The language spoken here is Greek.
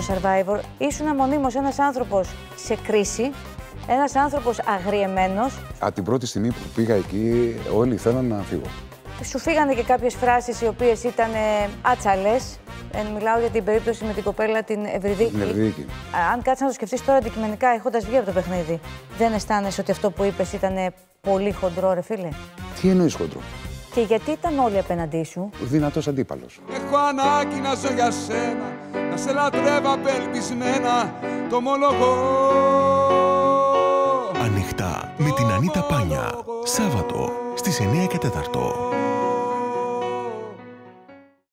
στο Survivor, ήσουν μονίμως ένας άνθρωπος σε κρίση, ένας άνθρωπος αγριεμένος. Από την πρώτη στιγμή που πήγα εκεί, όλοι θέλαν να φύγω. Σου φύγανε και κάποιες φράσεις οι οποίες ήταν άτσαλες. Ε, μιλάω για την περίπτωση με την κοπέλα την Ευρυδίκη. Την Ευρυδίκη. Αν κάτσεις να το σκεφτείς τώρα αντικειμενικά, έχοντας βγει από το παιχνίδι, δεν αισθάνεσαι ότι αυτό που είπες ήταν πολύ χοντρό, ρε φίλε; Τι εννοείς χοντρό; Και γιατί ήταν όλοι απέναντί σου; Δυνατός αντίπαλος. Έχω ανάγκη να ζω για σένα, να σε λατρεύω απελπισμένα, το ομολογώ. Ανοιχτά με την Ανίτα Πάνια. Σάββατο στις 9 και 4.